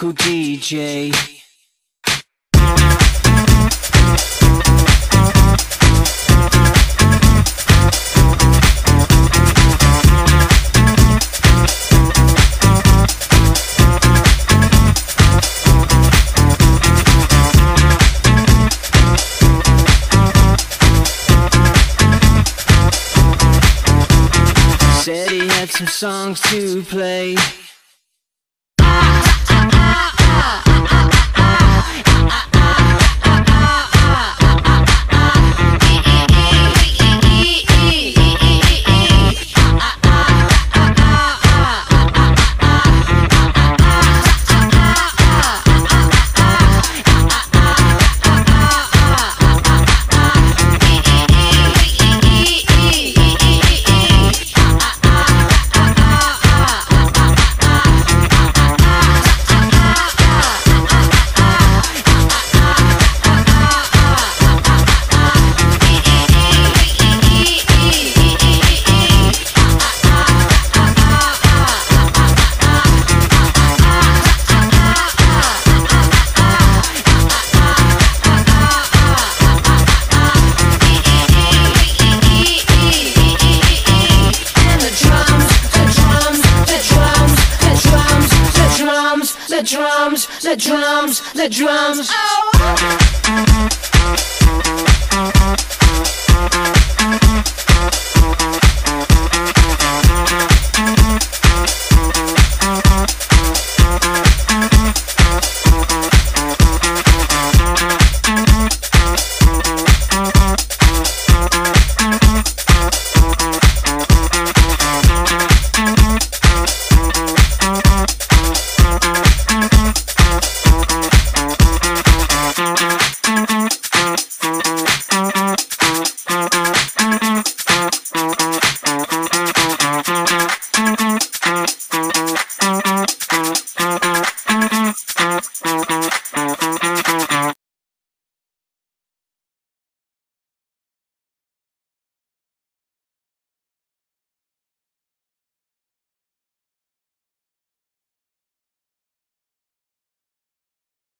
local DJ. Said he had some songs to play. the drums, the drums. Oh.